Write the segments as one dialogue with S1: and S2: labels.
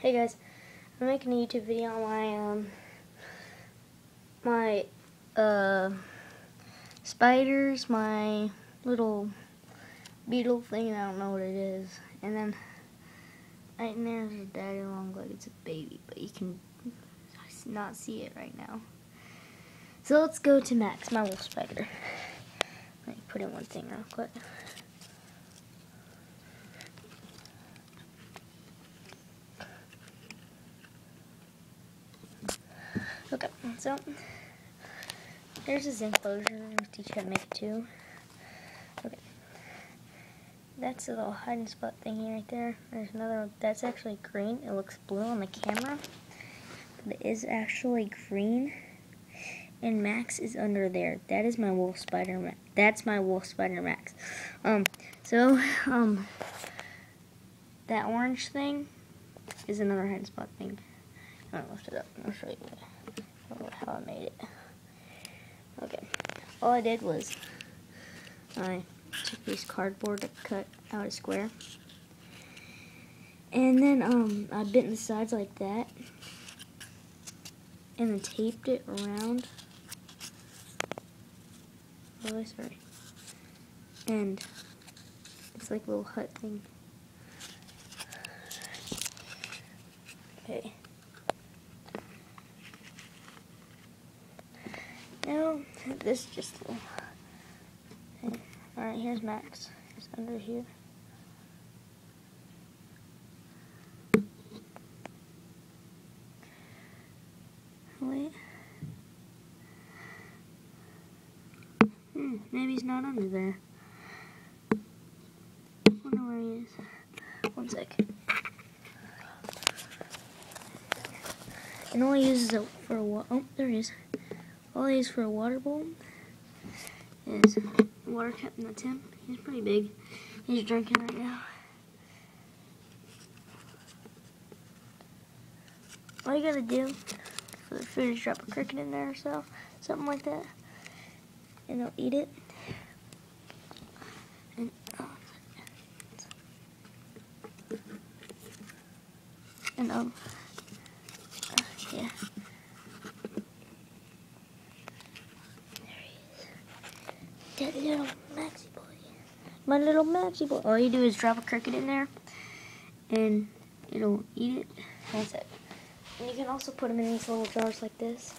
S1: Hey guys, I'm making a YouTube video on my um my uh spiders, my little beetle thing. I don't know what it is, and then right there's a daddy long leg. It's a baby, but you can not see it right now. So let's go to Max, my wolf spider. Let me put in one thing real quick. Okay, so there's his enclosure. I'll teach you how to make it too. Okay. That's a little hiding spot thingy right there. There's another one. That's actually green. It looks blue on the camera. But it is actually green. And Max is under there. That is my wolf spider Max. That's my wolf spider Max. Um, so, um, that orange thing is another hiding spot thing. Gonna lift it up. I'll show you I made it. Okay, all I did was I took this cardboard to cut out a square, and then um I bent the sides like that, and then taped it around. Oh, sorry. And it's like a little hut thing. Okay. Now, this just. Alright, here's Max. He's under here. Wait. Hmm, maybe he's not under there. I wonder where he is. One sec. And only uses it for a while. Oh, there he is. All he is for a water bowl is water cup in the tin. He's pretty big. He's drinking right now. All you gotta do for the food is drop a cricket in there or so, something like that, and they'll eat it. And, oh, and um, uh, yeah. that little Maxi boy. My little Maxi boy. All you do is drop a cricket in there, and it'll eat it. That's it. And you can also put them in these little jars like this.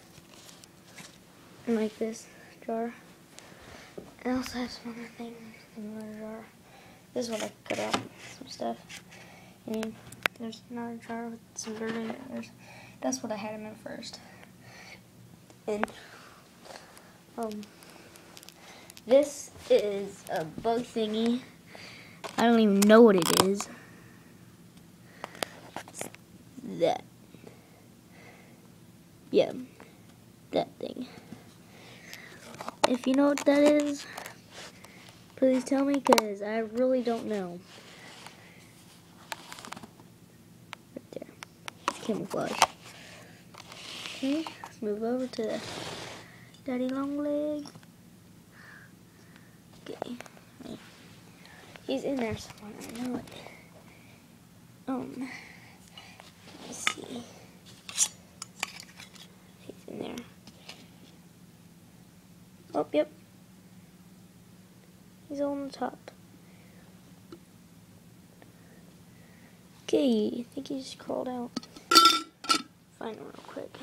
S1: And like this jar. I also have some other things in another jar. This is what I cut out, some stuff. And there's another jar with some dirt in it. There's, that's what I had them in first. And, um, this is a bug thingy. I don't even know what it is. that. Yeah, that thing. If you know what that is, please tell me because I really don't know. Right there. It's camouflage. Okay, let's move over to Daddy Long He's in there somewhere. I know it. Um. Let's see. He's in there. Oh, yep. He's on the top. Okay, I think he just crawled out. Find him real quick.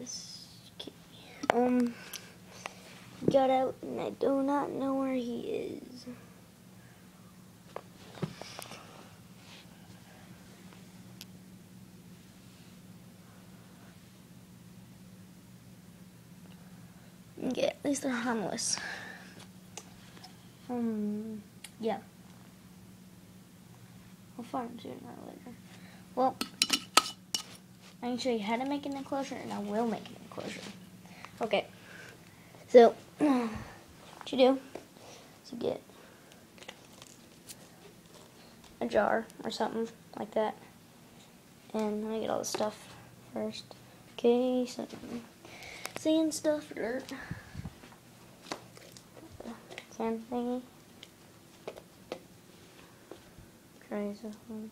S1: Okay. Um, got out and I do not know where he is. Yeah, at least they're harmless. Um, yeah. I'll find them sooner or later. Well, I can show you how to make an enclosure, and I will make an enclosure. Okay, so what you do is you get a jar or something like that. And me get all the stuff first. Okay, some sand stuff, dirt, sand thingy. Try this one.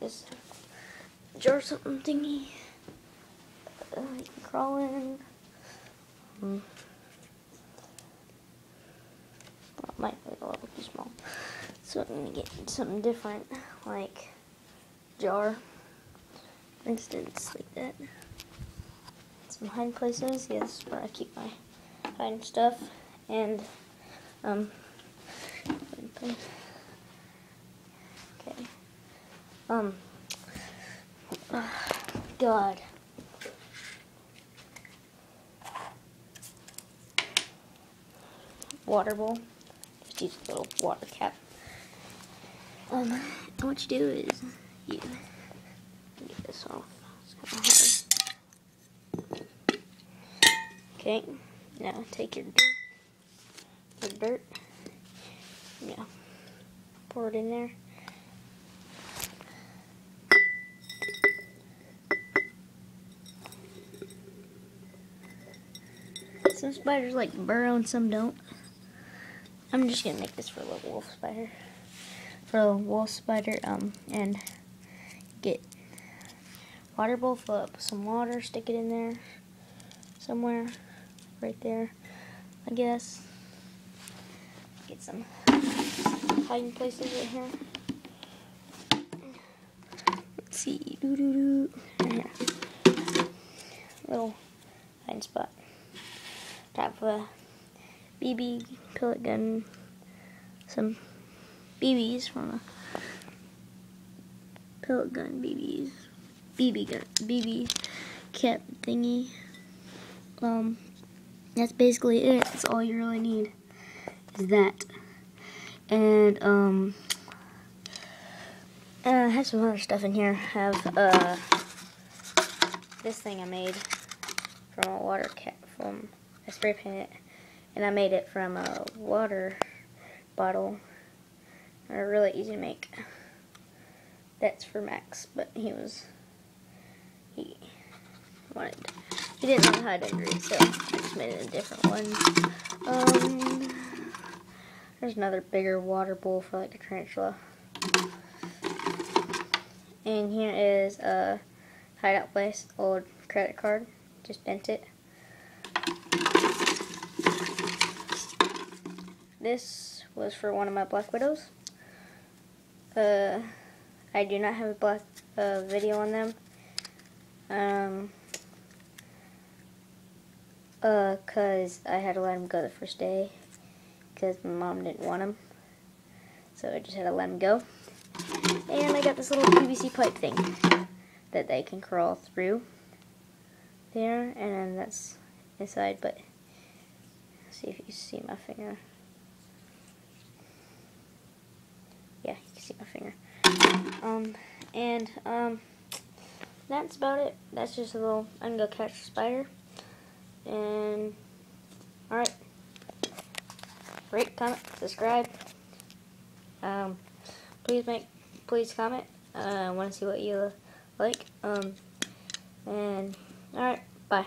S1: This jar something thingy. Uh, you can crawl in. Um, well, it might be a little too small. So I'm gonna get something different, like jar, for instance, like that. Some hiding places. Yes, where I keep my hiding stuff, and um. Okay. Um. God. Water bowl. Just use a little water cap. Um, what you do is you get this off. It's kind of hard. Okay. Now take your dirt. Your dirt. Yeah. Pour it in there. Some spiders like burrow and some don't. I'm just gonna make this for a little wolf spider. For a wolf spider, um, and get water bowl, fill up some water, stick it in there somewhere, right there, I guess. Get some hiding places right here. Let's see, doo doo doo. Here. Little hiding spot. Of a BB pellet gun, some BBs from a pellet gun BBs, BB gun, BB cap thingy. Um, that's basically it. That's all you really need is that. And um, uh, I have some other stuff in here. I have uh this thing I made from a water cap from I spray painted it and I made it from a water bottle. They're really easy to make. That's for Max, but he was he wanted he didn't know how to agree, so I just made it a different one. Um, there's another bigger water bowl for like a tarantula. And here is a hideout place, old credit card. Just bent it. This was for one of my Black Widows. Uh, I do not have a black uh, video on them. Um, uh, cause I had to let him go the first day, cause my mom didn't want him. So I just had to let him go. And I got this little PVC pipe thing that they can crawl through there, and then that's inside, but see if you see my finger. Yeah, you can see my finger. Um, and, um, that's about it. That's just a little, I'm gonna go catch a spider. And, alright. Rate, comment, subscribe. Um, please make, please comment. Uh, I want to see what you like. Um, and, alright, bye.